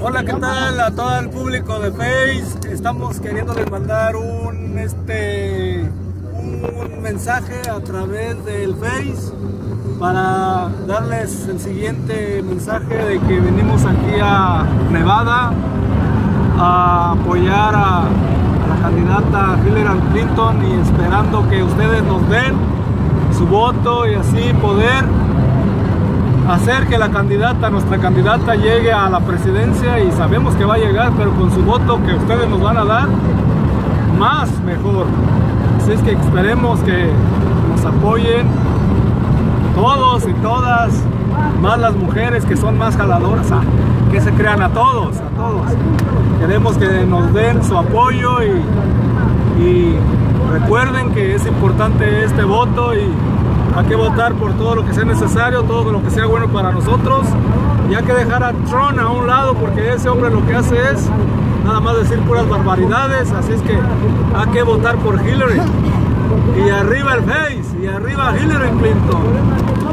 Hola, ¿qué tal a todo el público de Face? Estamos queriéndoles mandar un este un mensaje a través del Face para darles el siguiente mensaje de que venimos aquí a Nevada a apoyar a la candidata Hillary Clinton y esperando que ustedes nos den su voto y así poder hacer que la candidata, nuestra candidata llegue a la presidencia y sabemos que va a llegar, pero con su voto que ustedes nos van a dar, más mejor. Así es que esperemos que nos apoyen todos y todas, más las mujeres que son más jaladoras, ah, que se crean a todos, a todos. Queremos que nos den su apoyo y, y recuerden que es importante este voto y hay que votar por todo lo que sea necesario, todo lo que sea bueno para nosotros. Y hay que dejar a Trump a un lado porque ese hombre lo que hace es nada más decir puras barbaridades. Así es que hay que votar por Hillary. Y arriba el Face, y arriba Hillary Clinton.